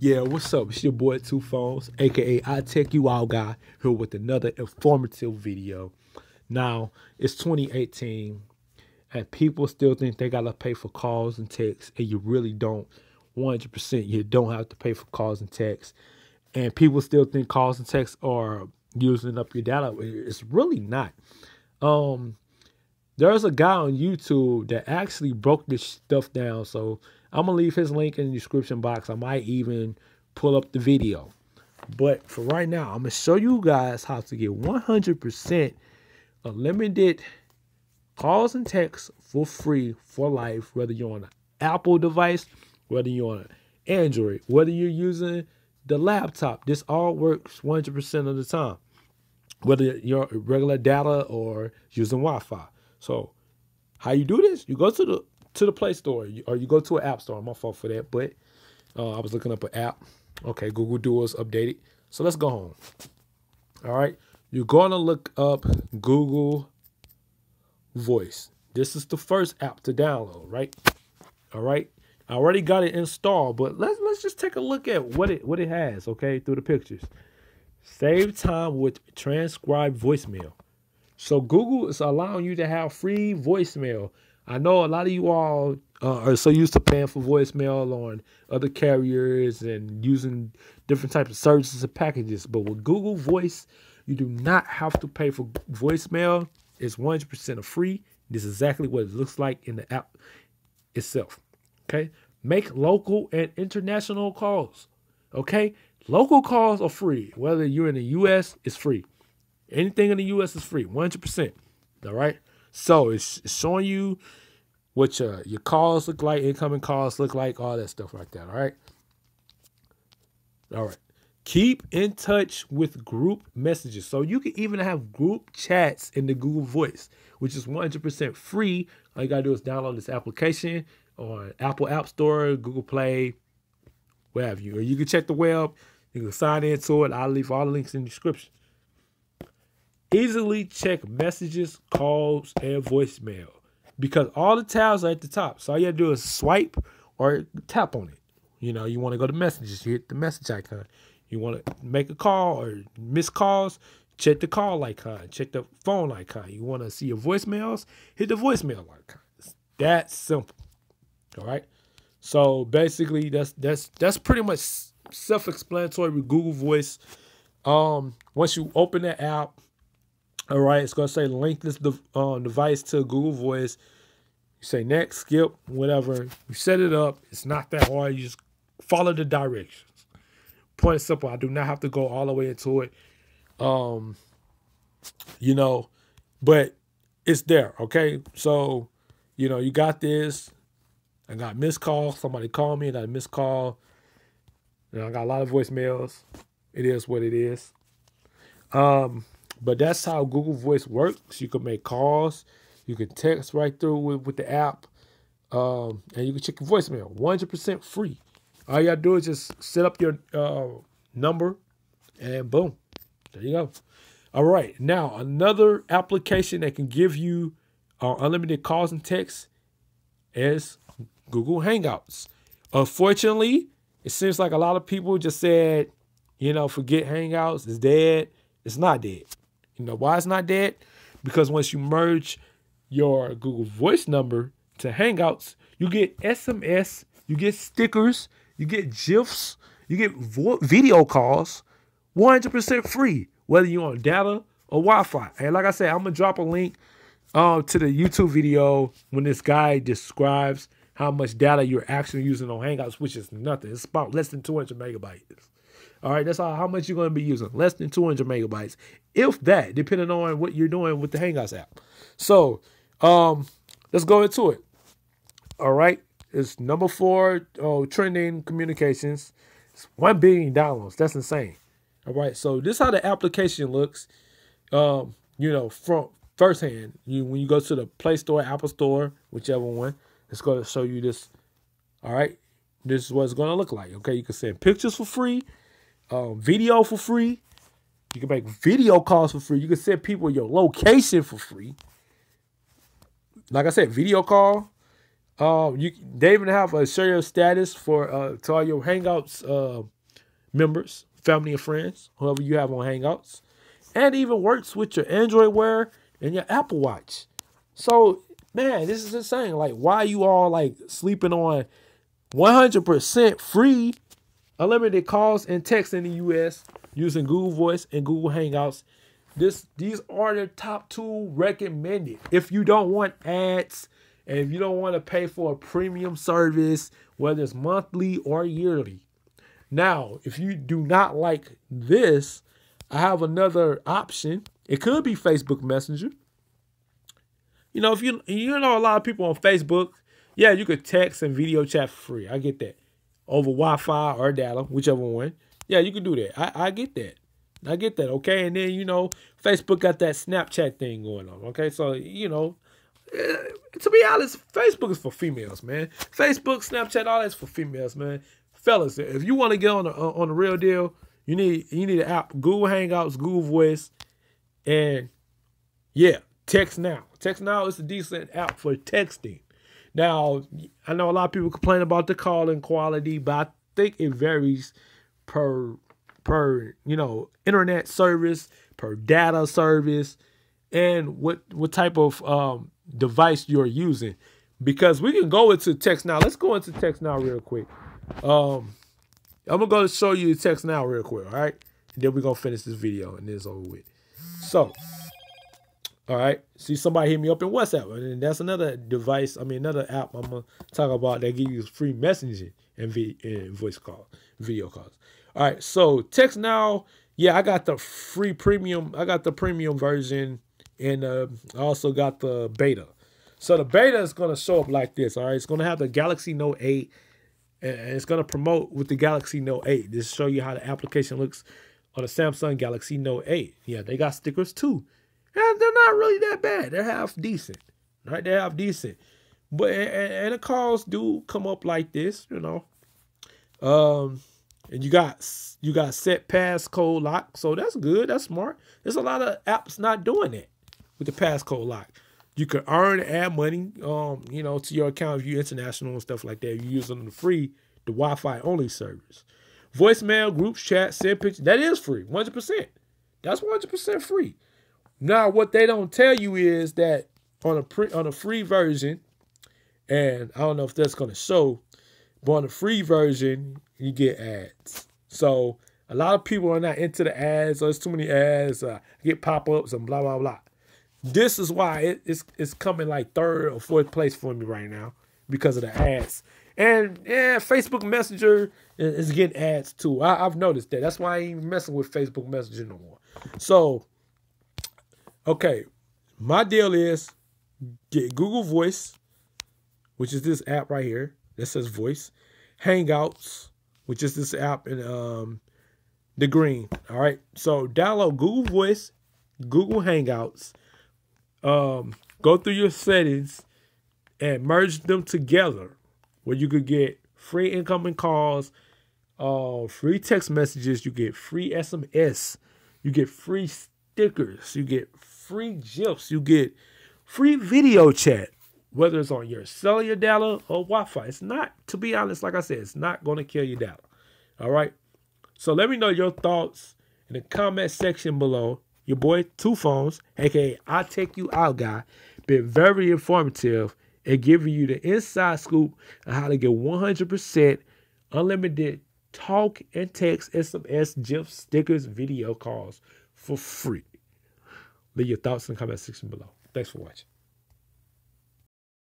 Yeah, what's up? It's your boy TuPhonez, aka I Tech You Out Guy, here with another informative video. Now, it's 2018, and people still think they gotta pay for calls and texts, and you really don't. 100%, you don't have to pay for calls and texts. And people still think calls and texts are using up your data. It's really not. Um, there's a guy on YouTube that actually broke this stuff down. So I'm gonna leave his link in the description box. I might even pull up the video. But for right now, I'm gonna show you guys how to get 100% unlimited calls and texts for free for life, whether you're on an Apple device, whether you're on an Android, whether you're using the laptop. This all works 100% of the time, whether you're regular data or using Wi-Fi. So, how you do this? You go to the to the Play Store or you go to an App Store. My fault for that, but uh, I was looking up an app. Okay, Google Duo's updated. So let's go home. All right, you're gonna look up Google Voice. This is the first app to download, right? All right. I already got it installed, but let's let's just take a look at what it what it has, okay, through the pictures. Save time with transcribed voicemail. So Google is allowing you to have free voicemail. I know a lot of you all uh, are so used to paying for voicemail on other carriers and using different types of services and packages, but with Google Voice, you do not have to pay for voicemail. It's 100% free. This is exactly what it looks like in the app itself. Okay. Make local and international calls. Okay. Local calls are free. Whether you're in the US, it's free. Anything in the US is free, 100%. All right. So it's, showing you what your, your calls look like, incoming calls look like, all that stuff like that. All right. All right. Keep in touch with group messages. So you can even have group chats in the Google Voice, which is 100% free. All you got to do is download this application on Apple App Store, Google Play, where have you. Or you can check the web. You can sign into it. I'll leave all the links in the description. Easily check messages, calls, and voicemail because all the tabs are at the top. So all you to do is swipe or tap on it. You know, you want to go to messages, you hit the message icon. You want to make a call or miss calls, check the call icon, check the phone icon. You want to see your voicemails, hit the voicemail icon. It's that simple. All right. So basically, that's that's that's pretty much self-explanatory with Google Voice. Um, once you open the app, all right, it's gonna say link this de- uh, device to Google Voice. You say next, skip, whatever. You set it up. It's not that hard. You just follow the directions. Point simple. I do not have to go all the way into it. Um, you know, but it's there. Okay, so you know you got this. I got missed call. Somebody called me and I missed call. And I got a lot of voicemails. It is what it is. Um, but that's how Google Voice works. You can make calls. You can text right through with, with the app. Um, and you can check your voicemail. 100% free. All you gotta do is just set up your uh, number and boom. There you go. All right. Now, another application that can give you uh, unlimited calls and texts is Google Hangouts. Unfortunately, it seems like a lot of people just said, you know, forget Hangouts, it's dead. It's not dead. You know why it's not dead? Because once you merge your Google Voice number to Hangouts, you get SMS, you get stickers, you get GIFs, you get video calls 100% free, whether you're on data or Wi Fi. And like I said, I'm going to drop a link uh, to the YouTube video when this guy describes how much data you're actually using on Hangouts, which is nothing. It's about less than 200 megabytes. All right, that's all, how much you're going to be using. Less than 200 megabytes, if that, depending on what you're doing with the Hangouts app. So, um, let's go into it. All right, it's number four, oh, trending communications. It's one billion downloads. That's insane. All right, so this is how the application looks. Um, you know, from firsthand, you when you go to the Play Store, Apple Store, whichever one, it's going to show you this. All right, this is what it's going to look like. Okay, you can send pictures for free um, video for free. You can make video calls for free. You can send people your location for free. Like I said, video call, Um, you they even have a share your status for uh to all your Hangouts uh members, family and friends, whoever you have on Hangouts, and even works with your Android Wear and your Apple Watch. So man, this is insane. Like, why you all like sleeping on 100% free unlimited calls and text in the US using Google Voice and Google Hangouts? This these are the top two recommended. If you don't want ads and if you don't want to pay for a premium service, whether it's monthly or yearly. Now, if you do not like this, I have another option. It could be Facebook Messenger. You know, if you you know a lot of people on Facebook, yeah, you could text and video chat for free. I get that. Over Wi-Fi or data, whichever one. Yeah, you can do that. I, I get that. I get that. Okay. And then, you know, Facebook got that Snapchat thing going on. Okay. So, you know, eh, to be honest, Facebook is for females, man. Facebook, Snapchat, all that's for females, man. Fellas, if you want to get on the on the real deal, you need you need an app, Google Hangouts, Google Voice, and yeah, TextNow. Text Now is a decent app for texting. Now, I know a lot of people complain about the calling quality, but I think it varies per per you know internet service, per data service, and what what type of um, device you're using. Because we can go into TextNow. Let's go into TextNow real quick. Um, I'm gonna go show you TextNow real quick, all right? And then we're gonna finish this video and it's over with. So all right. See, somebody hit me up in WhatsApp, and that's another device. I mean, another app I'm gonna talk about that give you free messaging and, v- and voice call, video calls. All right. So TextNow. Yeah, I got the free premium. I got the premium version, and uh, I also got the beta. So the beta is gonna show up like this. All right. It's gonna have the Galaxy Note 8, and it's gonna promote with the Galaxy Note 8. This show you how the application looks on the Samsung Galaxy Note 8. Yeah, they got stickers too. And they're not really that bad. They're half decent, right? They're half decent. But and, and the calls do come up like this, you know. Um, and you got you got set passcode lock, so that's good. That's smart. There's a lot of apps not doing it with the passcode lock. You can earn add money, um, you know, to your account if you're international and stuff like that. You're using the free, the Wi-Fi only service. Voicemail, groups, chat, send pictures. That is free, 100%. That's 100% free. Now, what they don't tell you is that on a pre, on a free version, and I don't know if that's going to show, but on a free version, you get ads. So a lot of people are not into the ads. or There's too many ads. Uh, get pop ups and blah blah blah. This is why it, it's it's coming like third or fourth place for me right now because of the ads. And yeah, Facebook Messenger is, getting ads too. I, have noticed that. That's why I ain't messing with Facebook Messenger no more. So Okay, my deal is get Google Voice, which is this app right here that says voice, Hangouts, which is this app in um the green. All right. So download Google Voice, Google Hangouts, um, go through your settings and merge them together where you could get free incoming calls, uh, free text messages, you get free SMS, you get free stickers, you get free gifs. You get free video chat, whether it's on your cellular data or Wi-Fi. It's not, to be honest, like I said, it's not going to kill your data. All right. So let me know your thoughts in the comment section below. Your boy TuPhonez, aka I Take You Out guy, been very informative and giving you the inside scoop on how to get 100% unlimited talk and text, SMS, GIF, stickers, video calls for free. Leave your thoughts in the comment section below. Thanks for watching.